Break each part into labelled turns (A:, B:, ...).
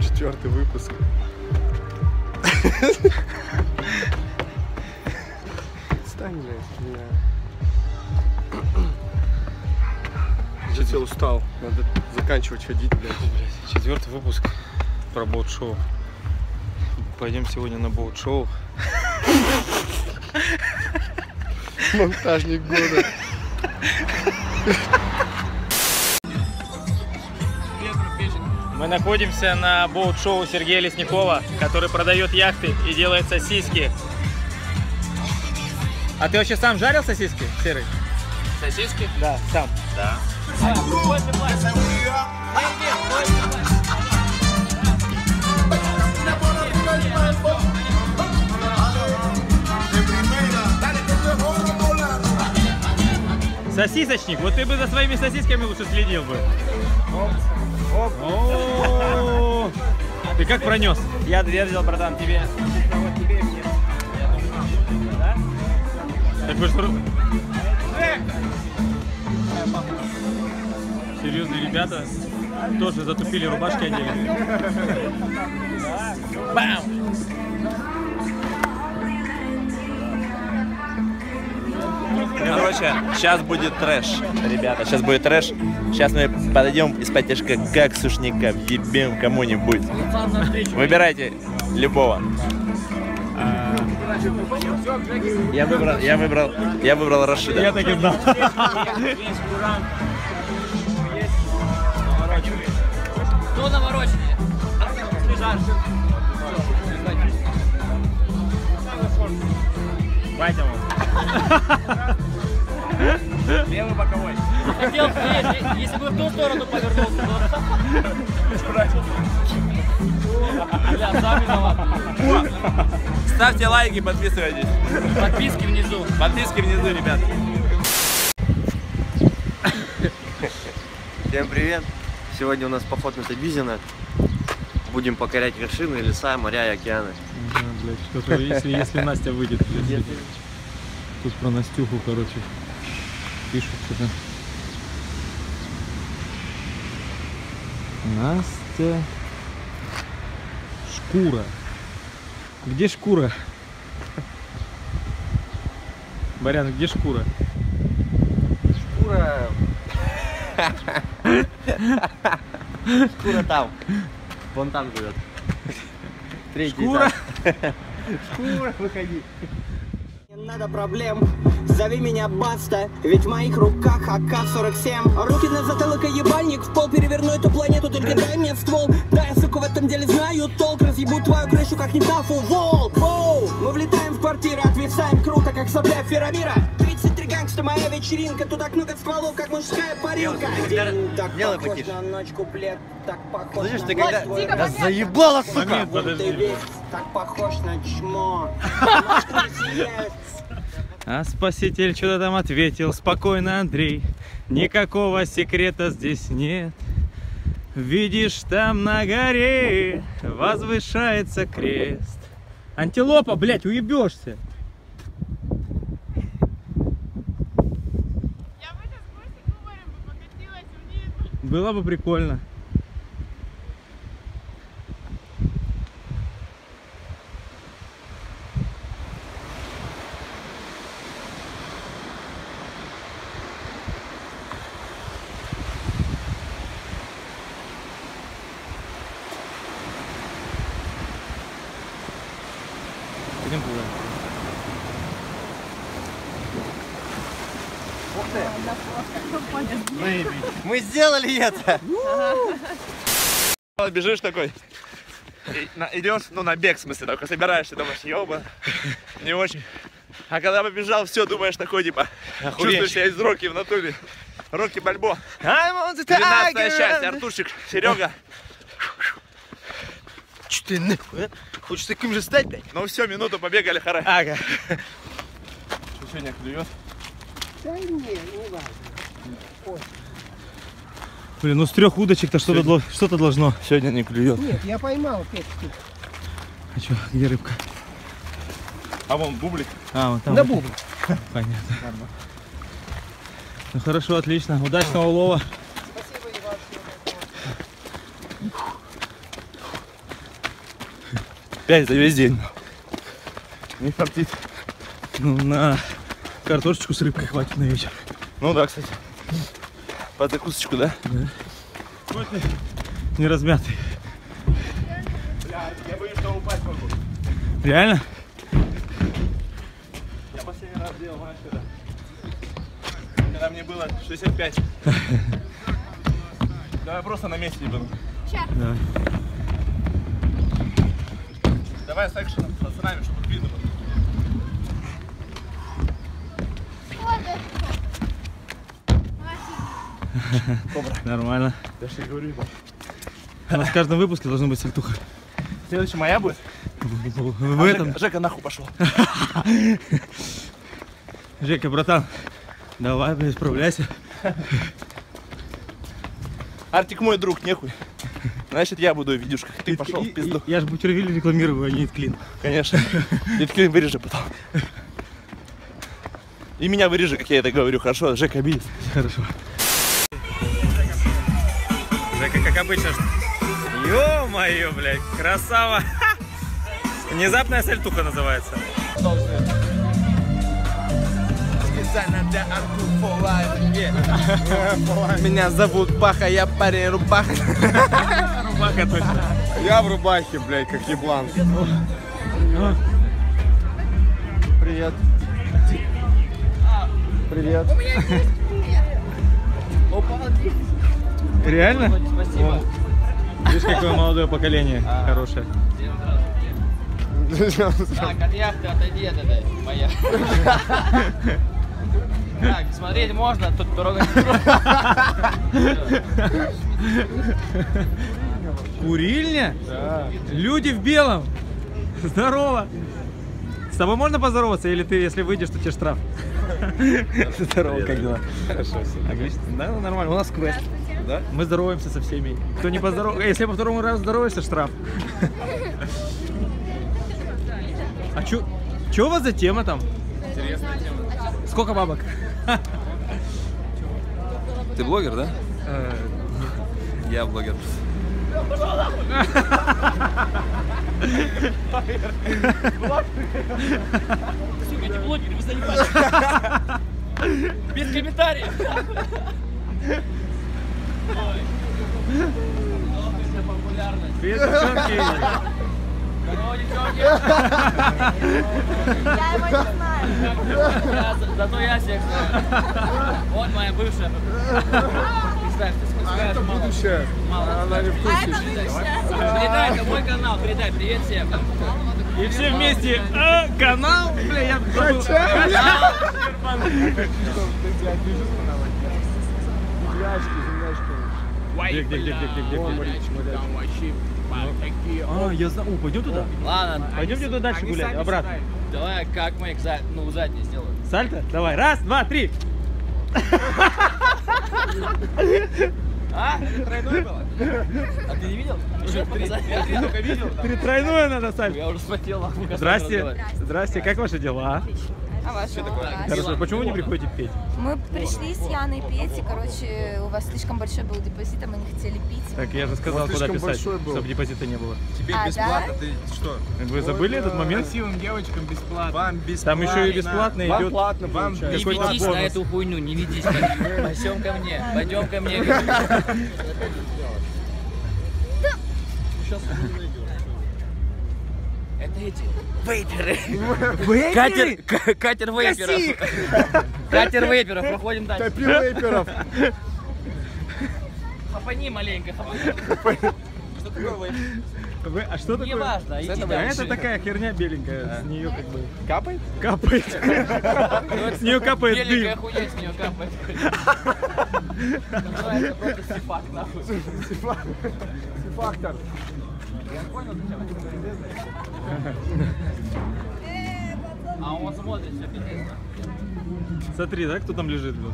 A: Четвертый выпуск. Стань, блядь, меня. Я устал. Надо заканчивать ходить, блядь.
B: Четвертый выпуск про боут-шоу. Пойдем сегодня на боут-шоу.
A: Монтажник года.
B: Мы находимся на боут-шоу Сергея Лесникова, который продает яхты и делает сосиски. А ты вообще сам жарил сосиски, Серый?
C: Сосиски?
B: Да, сам.
C: Да.
B: Сосисочник, вот ты бы за своими сосисками лучше следил бы. О, Ты как пронес?
C: Я доверил, братан, тебе.
B: Так вы что... Серьезные ребята тоже затупили рубашки одели. Бам!
C: Короче, сейчас будет трэш, ребята, сейчас будет трэш. Сейчас мы подойдем из-под тяжка как сушника ебем кому-нибудь. Выбирайте любого. Я выбрал, я выбрал, я выбрал Рашида.
B: Я так и знал.
D: Кто навороченнее?
B: Пойдем.
C: Левый боковой.
D: Хотел встретить, если бы в ту сторону повернулся, то... Бля, сам виноват.
C: Ставьте лайки, подписывайтесь.
D: Подписки внизу.
C: Подписки внизу, ребят.
E: Всем привет! Сегодня у нас поход на Табизино. Будем покорять вершины, леса, моря и океаны.
B: блядь, что-то, если, если Настя выйдет, блядь. Тут про Настюху, короче, пишут что-то. Настя. Шкура. Где шкура? Барян, где шкура?
E: Шкура... Шкура там. Вон там живет. Третий
B: Шкура?
E: Шкура, выходи.
F: Надо проблем, зови меня Баста Ведь в моих руках АК-47. Руки на затылок и ебальник В пол переверну эту планету, только дай мне ствол. Да, я, сука, в этом деле знаю толк. Разъебу твою крышу, как не тафу, вол Воу! Мы влетаем в квартиру, отвисаем круто, как сопля Феромира 33 гангста, моя вечеринка. Тут так много стволов, как мужская парилка. День так
E: делай
F: похож
E: потише.
F: на ночь, куплет Так похож
E: Слышишь,
F: на
E: ты когда... Да заебала, сука!
B: Момент,
F: так похож на чмо
B: А спаситель что-то там ответил спокойно, Андрей. Никакого секрета здесь нет. Видишь, там на горе возвышается крест. Антилопа, блядь, уебешься. Было бы прикольно. Пойдем туда.
E: Мы сделали это!
C: Бежишь такой, идешь, ну на бег в смысле, только собираешься, думаешь, ёба, не очень. А когда побежал, все, думаешь, такой типа, чувствуешь себя из Рокки в натуре. Рокки Бальбо. 12 часть, Артурчик, Серега.
E: Че ты нахуй, а? Хочешь таким же стать, блядь?
C: Ну все, минуту побегали, хара.
B: Ага.
C: Что сегодня клюет?
B: Блин, ну с трех удочек-то что-то дол- что-то должно.
C: Сегодня не клюет.
G: Нет, я поймал пять штук.
B: А что, где рыбка?
C: А вон бублик.
B: А, вот там. Вот.
A: бублик.
B: Понятно. Ну хорошо, отлично. Удачного улова.
C: Пять за весь день. Не фартит.
B: Ну, на картошечку с рыбкой хватит на вечер.
C: Ну да, кстати. Под закусочку, да?
B: Не размятый.
C: Я боюсь, что упасть могу.
B: Реально?
C: Я последний раз делал, знаешь, когда? Когда мне было 65. Давай просто на месте буду.
B: Да.
C: Давай с экшеном, пацанами, чтобы видно было.
B: Нормально.
C: Я же говорю, ебать.
B: У нас в каждом выпуске должна быть сальтуха.
C: Следующая моя будет?
B: В
C: А
B: этом.
C: Жека, Жека нахуй пошел.
B: Жека, братан, давай, блядь, справляйся.
C: Артик мой друг, нехуй. Значит, я буду в видюшках. Ты пошел в пизду.
B: Я же бутервиль рекламирую, а не клин.
C: Конечно. Клин вырежи потом. И меня вырежи, как я это говорю, хорошо? Жека обидит.
B: Хорошо. Жека, как обычно. Ё-моё, блядь, красава. Внезапная сальтуха называется.
A: Меня зовут Паха, я парень рубаха.
B: Рубака точно.
A: Я в рубахе, блядь, как еблан. Привет. Привет.
B: Реально?
D: Спасибо.
B: Видишь, какое молодое поколение хорошее.
D: Так, от яхты отойди от этой, моя. Так, смотреть можно, тут дорога
B: Курильня? Люди в белом. Здорово. С тобой можно поздороваться, или ты, если выйдешь, то тебе штраф? Здорово, как дела? Хорошо, Отлично. Да, ну, нормально. У нас квест. Да? Мы здороваемся со всеми. Кто не поздоров... Если по второму разу здороваешься, штраф. А чё, чё у вас за тема там? Интересная тема. Сколько бабок?
E: Ты блогер, да?
B: Э,
E: Я блогер.
D: Сука, эти блогеры, вы заебали. Без комментариев.
B: Привет, девчонки.
H: Я его не знаю.
D: Зато я всех знаю. Вот моя бывшая. Представь, ты скажешь, мало.
A: Будущее.
D: Мало.
A: Она не в
H: А
A: курсе.
H: это бывшая.
D: Передай, это мой канал, передай, привет всем.
B: И все вместе. А, канал, бля, я забыл. Где, где, где, где, где, где, где? А, я знаю. О, пойдем туда?
D: Ладно,
B: Пойдемте туда дальше гулять, обратно.
D: давай как мы их за, ну, задние сделаем.
B: Сальто? Давай, раз, два, три.
D: А? Это тройное было? А ты не видел? Еще показать? Я три только видел.
B: Три тройное надо, Сальто.
D: Я уже нахуй, когда
B: Здрасте. Здрасте, как ваши дела?
G: А ваши
D: такое?
B: Хорошо, почему вы не приходите петь?
G: Мы пришли с Яной петь, и, короче, у вас слишком большой был депозит, а мы не хотели пить.
B: Так, я же сказал, куда
A: слишком
B: писать, чтобы депозита не было.
A: Тебе
G: А,
A: бесплатно,
G: да?
A: ты что?
B: Вы забыли этот момент?
A: Красивым девочкам бесплатно. Вам
B: Там
A: бесплатно.
B: еще и бесплатно
A: Вам
B: идет.
A: платно
B: Вам
A: получается.
D: Не ведись на
B: бонус.
D: эту хуйню, не ведись. Пойдем ко мне, пойдем ко мне. Это эти вейперы. Катер, к- катер вейперов. Катер вейперов, проходим дальше.
A: Копи вейперов.
D: Хапани маленько, хапани. Что такое вейпер?
B: Вы- а что такое?
D: Неважно, иди
B: А
D: дальше.
B: это такая херня беленькая, с нее как бы
A: Капает?
B: капает. С нее капает
D: Беленькая
B: дым.
D: хуя с нее капает. Называется просто сифак, нахуй.
A: Фактор.
D: А он смотрит, все пиздец.
B: Смотри, да, кто там лежит? блин?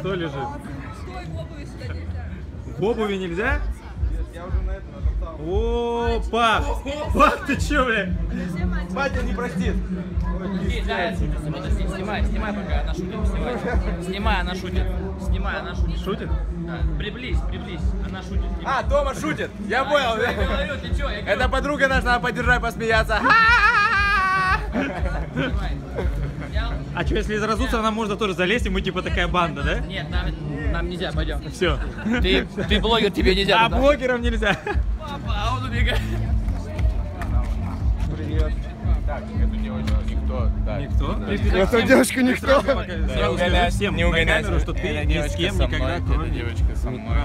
B: Кто лежит? В обуви нельзя? О, Пах! Пах, ты че, бля?
C: Батя не простит.
D: Подожди, снимай, снимай, пока она шутит, снимай. Снимай, она шутит. Снимай, она шутит.
B: Шутит?
D: Да. Приблизь, приблизь, она шутит. Снимай.
C: А, Тома шутит. Я понял.
D: Я говорю, ты чё, я говорю,
C: Это подруга наша, надо поддержать, посмеяться.
D: снимай.
B: А что, если разуться, она можно тоже залезть, и мы типа такая банда, да?
D: Нет, нам, нам нельзя, пойдем.
B: Все.
D: Ты, ты блогер, тебе нельзя.
B: А
D: туда.
B: блогерам нельзя.
D: Папа, а он убегает.
B: Никто?
A: Эту девочку никто.
B: Сразу скажи всем
C: не
B: на
C: угоняйте.
B: камеру, что ты ни с
C: девочка
B: кем
C: со
B: никогда, кроме
C: девочка со мной.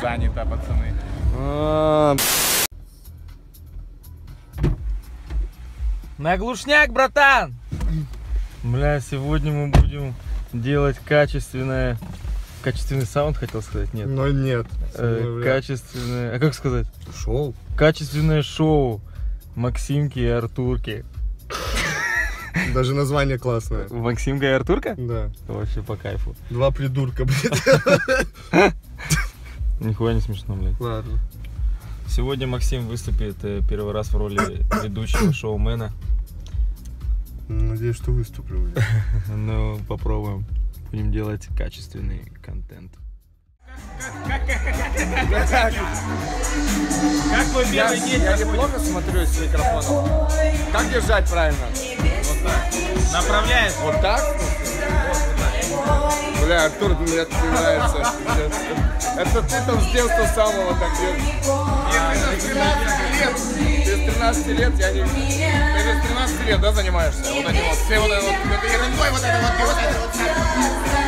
C: Занята, пацаны.
B: На глушняк, братан! Бля, сегодня мы будем делать качественное... Качественный саунд, хотел сказать, нет.
A: Но нет.
B: Э, качественное... А как сказать?
A: Шоу.
B: Качественное шоу Максимки и Артурки.
A: Даже название классное.
B: Максимка и Артурка?
A: Да.
B: Вообще по кайфу.
A: Два придурка, блядь.
B: Нихуя не смешно, блядь.
A: Ладно.
B: Сегодня Максим выступит э, первый раз в роли ведущего шоумена.
A: Надеюсь, что выступлю.
B: Ну, попробуем. Будем делать качественный контент. Как твой первый день?
C: Я неплохо смотрюсь с микрофоном. Как держать правильно?
B: Направляет.
C: Вот так? Бля, Артур, мне это не нравится. Это ты там с детства самого так делаешь. Ты с 13 лет. Ты с 13 лет, я не... Ты с 13 лет, да, занимаешься? Вот эти вот, все вот это вот, это ерундой, вот это вот, и вот это вот.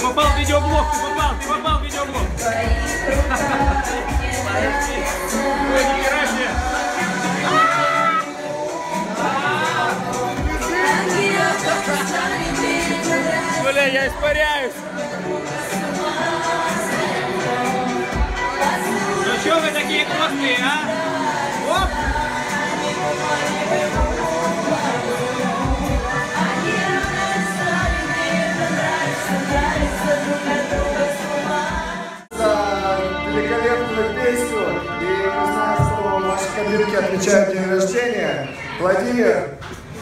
B: Ты попал в видеоблог, ты попал, ты попал в видеоблог.
I: Отмечают день рождения. Владимир,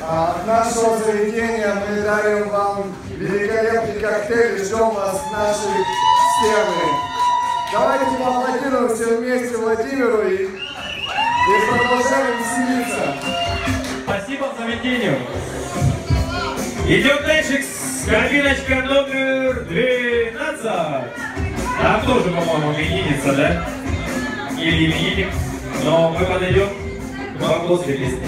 I: а, от нашего заведения мы дарим вам великолепный коктейль и ждем вас в нашей стены. Давайте поаплодируем все вместе Владимиру и, и продолжаем веселиться.
B: Спасибо заведению. Идем дальше. Кабиночка номер 12. Там тоже, по-моему, именинница, да? Или именинник. Но мы подойдем песни.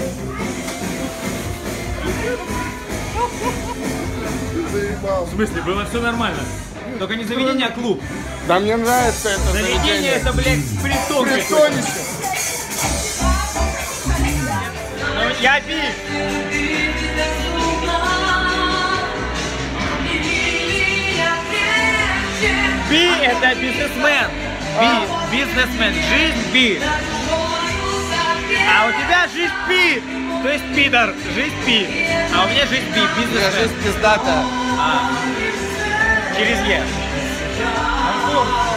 B: В смысле, было все нормально. Только не заведение, а клуб.
C: Да мне нравится это
B: Заведение это, блядь, притон.
C: Притонище.
B: Ну, я пи. Би это бизнесмен. Би, бизнесмен. Жизнь би. А у тебя жизнь пи. То есть пидор. Жизнь пи. А у меня жизнь би. Бизнесмен.
C: Жизнь пиздата.
B: Через Е. Всем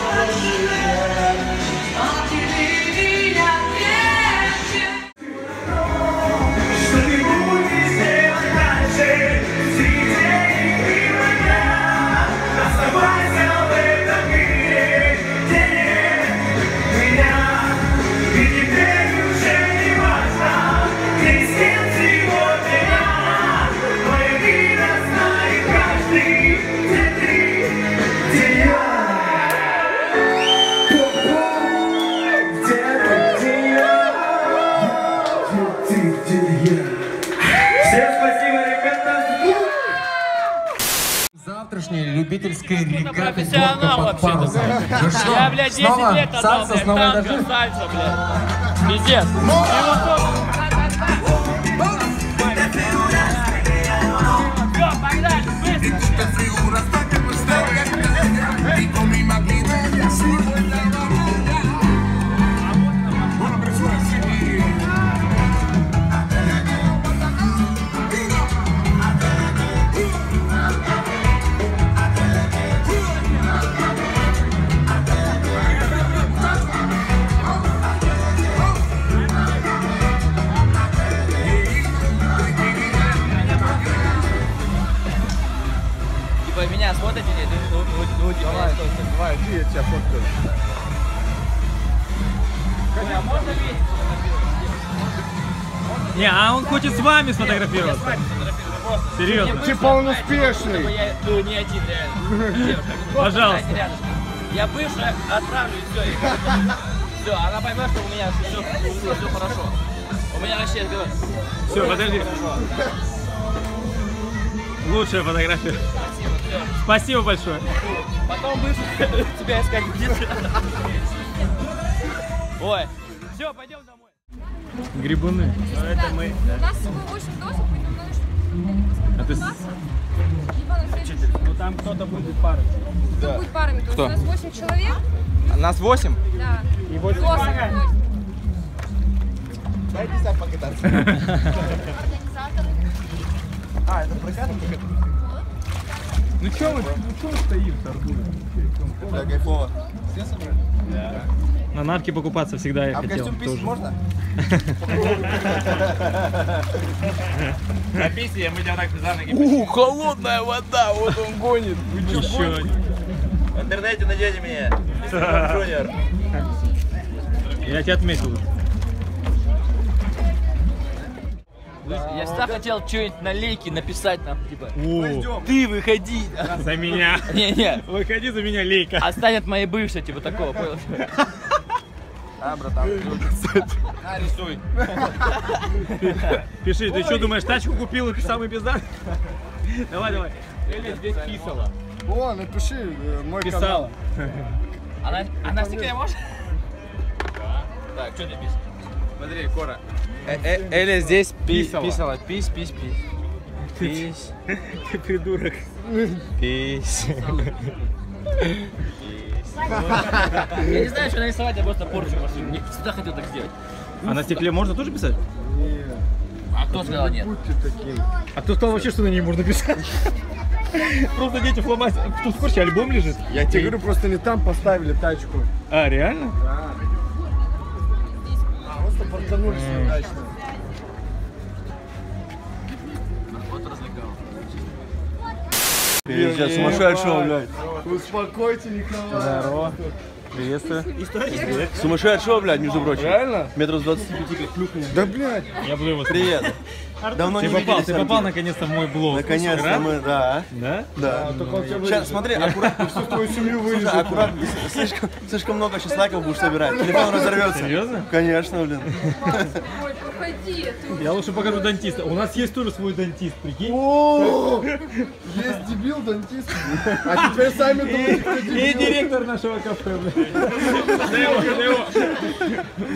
J: Регаты
D: профессионал
J: гонка под парусом.
D: вообще-то. Я, блядь, 10
J: Снова
D: лет отдал,
J: сальса,
D: блядь,
J: снова
D: танго, сальса, блядь. Пиздец. И
B: Не, а он хочет с вами сфотографироваться. Серьезно.
A: Типа он успешный.
D: Я ну, не один, реально.
B: Пожалуйста.
D: Я бывшая отправлю все. Все, она поймет, что у меня все, все хорошо. У меня вообще
B: Все, подожди. Лучшая фотография. Спасибо большое.
D: потом бывший тебя искать будет. Ой, все, пойдем домой.
B: Грибуны.
D: Это мы.
H: У нас с собой 8 досок, поэтому надо, чтобы
B: А ты... Ну там кто-то будет парой.
H: Кто будет парами? То есть
B: Кто?
H: у нас 8 человек,
B: Нас 8?
H: да.
B: И 8
H: Досок.
A: Дайте сам покататься. А, это прокат?
B: Ну чё вы, ну чё вы стоим, торгуем?
A: Да, кайфово.
B: На нарке покупаться всегда я
A: А в
B: хотел.
A: костюм писать можно?
C: На писе мы тебя так за ноги.
A: У, холодная вода, вот он гонит. Вы чё,
B: Еще
A: гоните?
B: один.
C: В интернете найдете меня. Джуниор.
B: Я тебя отметил.
D: Я всегда хотел что-нибудь на лейке написать нам, типа, ты выходи.
B: за меня.
D: Не-не,
B: Выходи за меня, Лейка.
D: отстань от моей бывшей, типа такого, понял?
A: А, братан.
C: На, рисуй.
B: Пиши, ты что думаешь, тачку купил и самый пизда? Давай, давай. Эля здесь писала.
A: О, напиши э, мой канал.
B: Писала.
D: Она, она стекле можешь? Так, что ты пишешь?
C: Смотри, Кора.
E: Эля здесь
B: Писала.
E: писала. Пись, пись, пись. Пись,
B: Ты придурок.
E: пись.
D: Я не знаю, что нарисовать, я просто порчу машину. Я всегда хотел так сделать.
B: А на стекле можно тоже писать?
D: А кто сказал нет?
B: А кто сказал вообще, что на ней можно писать? Просто дети фломастер. Тут в курсе альбом лежит?
A: Я тебе говорю, просто не там поставили тачку.
B: А, реально?
A: Просто портанулись неудачно.
E: Пиздец, сумасшедшего, блядь.
A: Успокойте Николая.
B: Здорово. Приветствую.
E: Сумасшедшего, блядь, между прочим.
A: Реально?
E: Метров с 25 как плюхнет.
A: Да, блядь.
B: Я буду его
E: Привет. Давно
B: Ты
E: не
B: попал,
E: виделись,
B: ты попал наконец-то в мой блог.
E: Наконец-то мы, да.
B: Да?
E: Да.
A: Только он тебя
E: Сейчас, смотри, аккуратно.
A: Всю твою семью вырежет.
E: аккуратно, слишком, слишком много сейчас лайков будешь собирать. Телефон разорвется.
B: Серьезно?
E: Конечно, блин.
H: Ой, проходи. Ты
B: Я лучше покажу дантиста. У нас есть тоже свой дантист, прикинь.
A: О, Есть дебил дантист. А теперь сами думаете,
B: И директор нашего кафе, блядь. Да его, да его.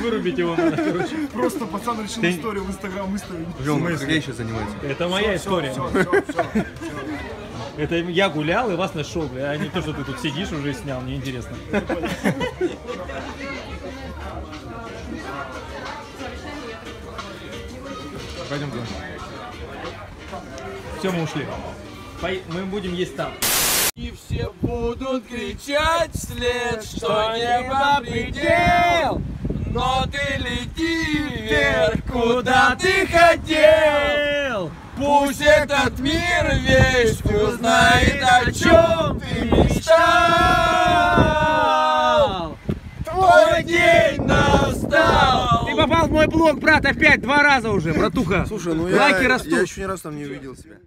B: Вырубить его надо, короче.
A: Просто пацан решил историю в Инстаграм выставить.
E: Я сейчас занимаюсь?
B: Это моя история. Это я гулял и вас нашел, бля, а не то, что ты тут сидишь уже и снял, мне интересно. Пойдем туда. Все, мы ушли. Мы будем есть там.
D: И все будут кричать вслед, что небо предел. Но ты лети вверх, куда ты хотел. Пусть этот мир весь узнает, о чем ты мечтал. Твой день настал.
B: Ты попал в мой блог, брат, опять два раза уже, братуха.
E: Слушай, ну
B: Лайки
E: я, я еще ни раз там не увидел себя.